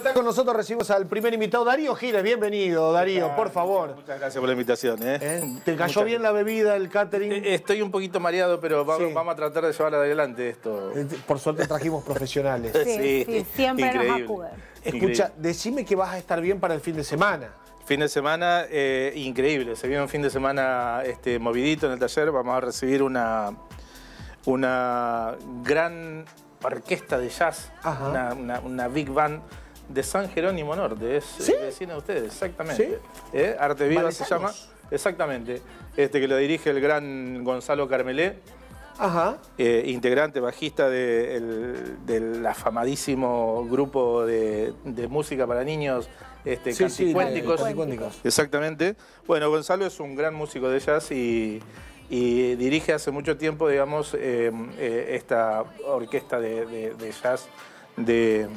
Está con nosotros, recibimos al primer invitado, Darío Giles. Bienvenido, Darío, por favor. Muchas gracias por la invitación. ¿eh? ¿Eh? ¿Te cayó bien la bebida, el catering? Eh, Estoy un poquito mareado, pero vamos, Sí. vamos a tratar de llevar adelante esto. Por suerte trajimos profesionales. Sí, Sí, sí, siempre increíble. nos acude. Escucha, decime que vas a estar bien para el fin de semana. Fin de semana eh, increíble. Se viene un fin de semana este, movidito en el taller. Vamos a recibir una, una gran orquesta de jazz, una- una big band de San Jerónimo Norte. Es ¿Sí? eh, vecina de ustedes, exactamente. ¿Sí? ¿Eh? Arte Viva se llama. Exactamente. Este que lo dirige el gran Gonzalo Carmelé. Ajá. eh, integrante, bajista de el- del afamadísimo grupo de, de música para niños, este, Sí, sí, Canticuénticos. Canticuénticos. Exactamente. Bueno, Gonzalo es un gran músico de jazz y, y dirige hace mucho tiempo, digamos, eh, esta orquesta de jazz de,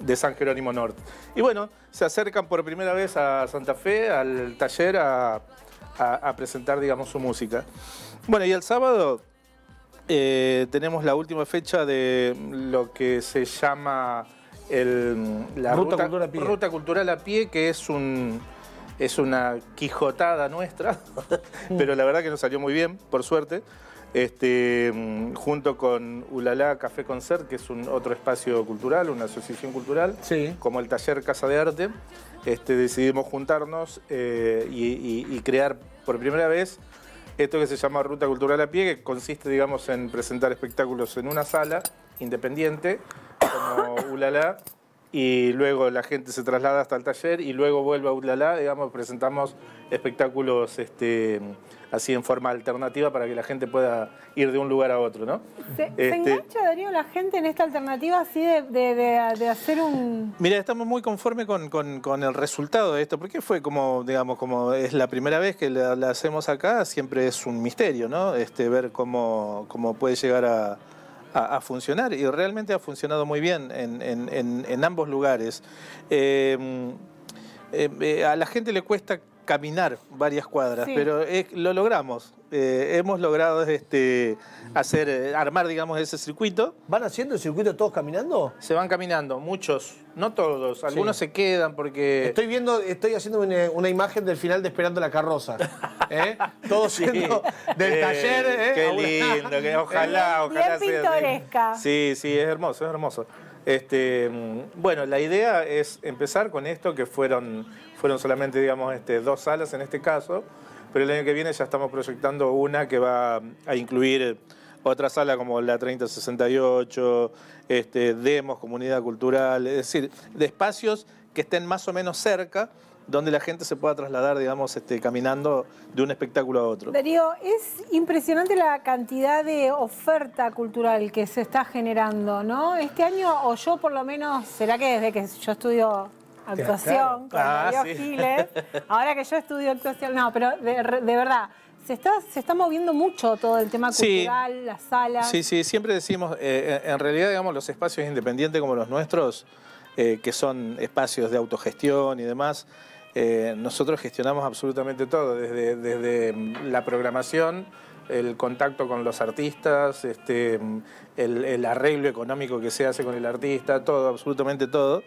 de San Jerónimo Norte. Y bueno, se acercan por primera vez a Santa Fe, al taller, a, a- a presentar, digamos, su música. Bueno, y el sábado eh, tenemos la última fecha de lo que se llama el- la Ruta ruta, Cultural a Pie. Ruta Cultural a Pie, que es un es una quijotada nuestra, pero la verdad que nos salió muy bien, por suerte. Este, mm, junto con Ulala Café Concert, que es un otro espacio cultural, una asociación cultural, Sí. como el taller Casa de Arte, este, decidimos juntarnos eh, y, y- y crear por primera vez esto que se llama Ruta Cultural a Pie, que consiste, digamos, en presentar espectáculos en una sala independiente, como Ulala, y luego la gente se traslada hasta el taller y luego vuelve a Ulala, digamos, presentamos espectáculos este, así en forma alternativa para que la gente pueda ir de un lugar a otro, ¿no? ¿Se, se Este- engancha, Darío, la gente en esta alternativa así de, de- de- de hacer un... Mira, estamos muy conformes con, con- con el resultado de esto, porque fue como, digamos, como es la primera vez que la, la hacemos acá, siempre es un misterio, ¿no? Este, ver cómo, cómo puede llegar a, a- a funcionar. Y realmente ha funcionado muy bien en, en- en- en ambos lugares. Eh, eh, eh, a la gente le cuesta caminar varias cuadras, Sí. pero es- lo logramos. Eh, hemos logrado este, hacer, eh, armar, digamos, ese circuito. ¿Van haciendo el circuito todos caminando? Se van caminando, muchos, no todos, algunos Sí. se quedan porque... Estoy viendo, estoy haciendo una, una imagen del final de Esperando la carroza. ¿eh? Todos Sí. del Eh, taller. ¿eh? Qué lindo, que ojalá, ojalá bien sea pintoresca. Sí, sí, es hermoso, es hermoso. Este, mm, bueno, la idea es empezar con esto, que fueron, fueron solamente, digamos, este, dos salas en este caso, pero el año que viene ya estamos proyectando una que va a incluir otra sala como la 3068, este, demos, comunidad cultural, es decir, de espacios que estén más o menos cerca, donde la gente se pueda trasladar, digamos, este, caminando de un espectáculo a otro. Darío, es impresionante la cantidad de oferta cultural que se está generando, ¿no? Este año, o yo por lo menos, será que desde que yo estudio actuación con Ah, Darío sí. Giles, ahora que yo estudio actuación, no, pero de, de verdad, se está, se está moviendo mucho todo el tema Sí. cultural, las salas. Sí, sí, siempre decimos, eh, en realidad, digamos, los espacios independientes como los nuestros, eh, que son espacios de autogestión y demás, eh, nosotros gestionamos absolutamente todo, desde, desde la programación, el contacto con los artistas, este, el, el arreglo económico que se hace con el artista, todo, absolutamente todo.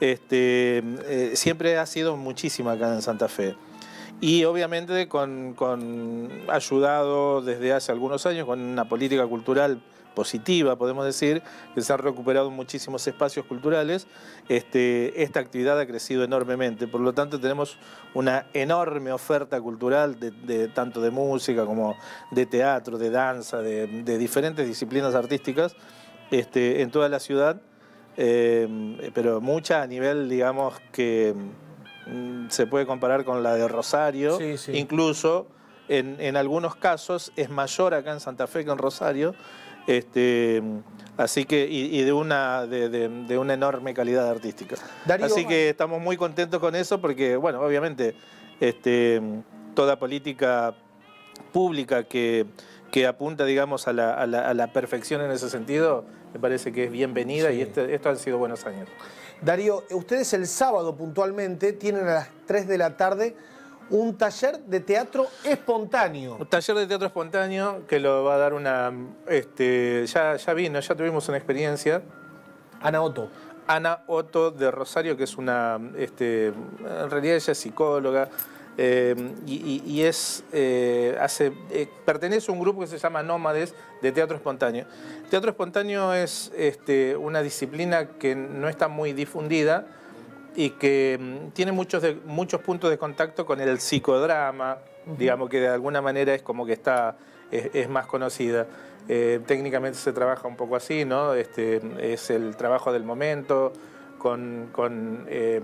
Este, eh, siempre ha sido muchísima acá en Santa Fe. Y obviamente con, con- ayudado desde hace algunos años con una política cultural positiva, podemos decir, que se han recuperado muchísimos espacios culturales, este, esta actividad ha crecido enormemente. Por lo tanto, tenemos una enorme oferta cultural, de, de- tanto de música como de teatro, de danza, de, de diferentes disciplinas artísticas, este, en toda la ciudad, eh, pero mucha a nivel, digamos, que mm, se puede comparar con la de Rosario, Sí, sí. incluso en, en algunos casos es mayor acá en Santa Fe que en Rosario, este, así que, y, y de, una, de, de- de una enorme calidad artística. Darío, así que estamos muy contentos con eso porque, bueno, obviamente, este, toda política pública que, que apunta, digamos, a la, a la- a la perfección en ese sentido, me parece que es bienvenida Sí. y este, esto han sido buenos años. Darío, ustedes el sábado puntualmente tienen a las 3 de la tarde un taller de teatro espontáneo. Un taller de teatro espontáneo que lo va a dar una... Este, ya, ya vino, ya tuvimos una experiencia. Ana Otto. Ana Otto de Rosario, que es una, este, en realidad ella es psicóloga, eh, y, es, eh, hace, eh, pertenece a un grupo que se llama Nómades de Teatro Espontáneo. Teatro Espontáneo es este, una disciplina que no está muy difundida y que mm, tiene muchos, de- muchos puntos de contacto con el psicodrama, digamos que de alguna manera es como que está, es, es más conocida. Eh, técnicamente se trabaja un poco así, ¿no? Este, es el trabajo del momento, con, con, eh,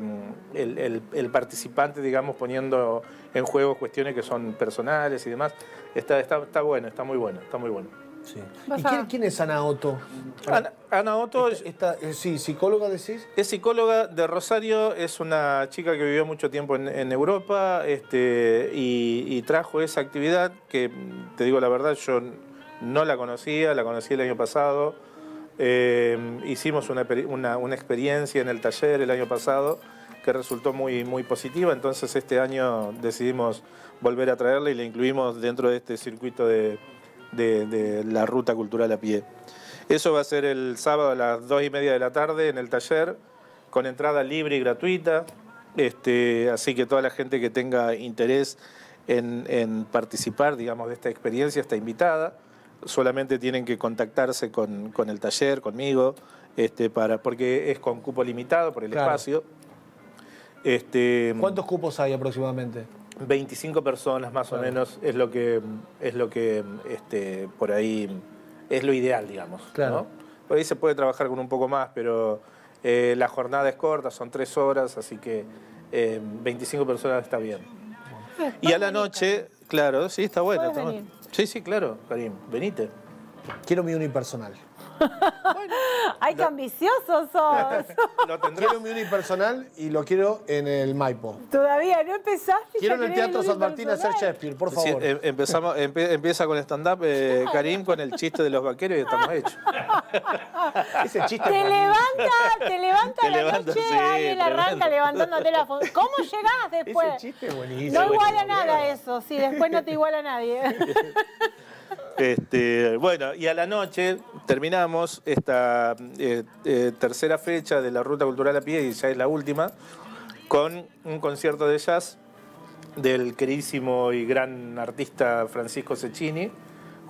el, el- el participante, digamos, poniendo en juego cuestiones que son personales y demás. Está, está, está bueno, está muy bueno, está muy bueno. Sí. ¿Y a- quién, quién es Ana Otto? Ana, Ana Otto Esta- esta- eh, sí, psicóloga decís. es psicóloga de Rosario, es una chica que vivió mucho tiempo en, en Europa este, y, y trajo esa actividad que, te digo la verdad, yo no la conocía, la conocí el año pasado. Eh, hicimos una- una experiencia en el taller el año pasado que resultó muy, muy positiva, entonces este año decidimos volver a traerla y la incluimos dentro de este circuito de, de- de la ruta cultural a pie. Eso va a ser el sábado a las dos y media de la tarde en el taller, con entrada libre y gratuita. Este, así que toda la gente que tenga interés en, en participar, digamos, de esta experiencia está invitada. Solamente tienen que contactarse con, con el taller, conmigo, este, para, porque es con cupo limitado por el Claro. espacio. Este, ¿Cuántos cupos hay aproximadamente? 25 personas más o menos es lo que es lo que este, por ahí es lo ideal, digamos. Claro. ¿no? Por ahí se puede trabajar con un poco más, pero eh, la jornada es corta, son tres horas, así que eh, 25 personas está bien. Y a la noche, claro, sí, está bueno. Está bueno. Sí, sí, claro, Karim, venite. Quiero mi unipersonal. ¡Ay, qué ambiciosos sos! Lo tendrás. Quiero mi unipersonal y lo quiero en el Maipo. Todavía no empezaste. Quiero en el Teatro San Martín hacer. Shakespeare, por Sí, favor. em- empezamos, empie- empieza con stand-up, eh, Karim, con el chiste de los vaqueros y estamos hechos. Ese chiste Te levanta, te levanta Te la levanta, noche, sí, alguien arranca levantándote la foto. ¿Cómo llegás después? Ese chiste es buenísimo. No iguala nada eso, sí, después no te iguala nadie. Este, bueno, y a la noche terminamos esta eh, eh, tercera fecha de la Ruta Cultural a Pie, y ya es la última, con un concierto de jazz del queridísimo y gran artista Francisco Cecchini,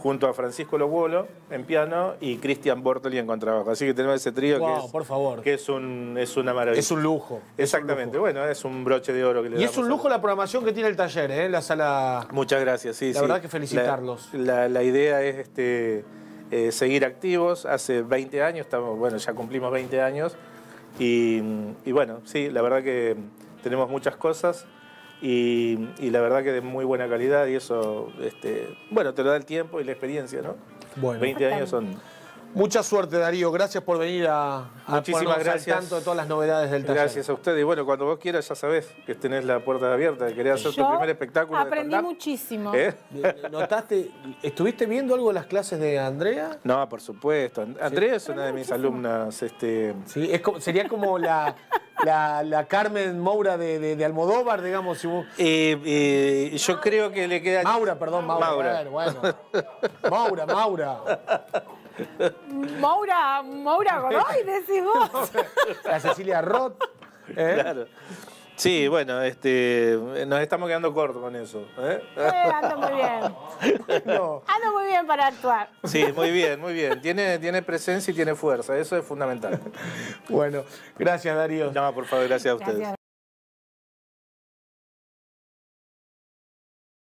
junto a Francisco Lobuolo en piano y Cristian Bortoli en contrabajo. Así que tenemos ese trío que, es, por favor. que es, un, es una maravilla. Es un lujo. es un Exactamente, lujo. bueno, es un broche de oro que le Y es un a- lujo la programación que tiene el taller, ¿eh? La sala. Muchas gracias, sí, La sí. verdad que felicitarlos. La, la- la idea es este, eh, seguir activos. Hace 20 años, estamos, bueno, ya cumplimos 20 años. Y, y bueno, sí, la verdad que tenemos muchas cosas y, y la verdad que de muy buena calidad y eso, este, bueno, te lo da el tiempo y la experiencia, ¿no? Bueno. 20 años son... Mucha suerte, Darío. Gracias por venir a, a Muchísimas ponernos al gracias. tanto de todas las novedades del taller. Gracias a ustedes. Y bueno, cuando vos quieras ya sabés que tenés la puerta abierta, que querés hacer tu primer espectáculo aprendí muchísimo. ¿Eh? ¿Notaste? ¿Estuviste viendo algo de las clases de Andrea? No, por supuesto. And- Andrea es una de mis alumnas. Este, Sí, es como- sería como la, la, la Carmen Moura de, de- de Almodóvar, digamos. Si vos- eh, eh, yo creo que le queda. Maura, perdón, Maura. Maura. Bueno, bueno. Maura, Maura. Maura, Maura Godoy, decís vos. La Cecilia Roth. ¿eh? Claro. Sí, bueno, este, nos estamos quedando cortos con eso. ¿eh? Eh, anda muy bien. No. Anda muy bien para actuar. Sí, muy bien, muy bien. Tiene, tiene presencia y tiene fuerza, eso es fundamental. Bueno, gracias, Darío. No, por favor, gracias a ustedes. Gracias.